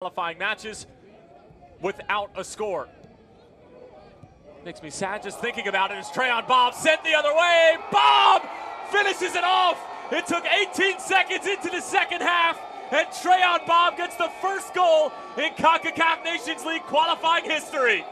qualifying matches without a score. Makes me sad just thinking about it as Trayon Bobb sent the other way. Bobb finishes it off. It took 18 seconds into the second half, and Trayon Bobb gets the first goal in CONCACAF Nations League qualifying history.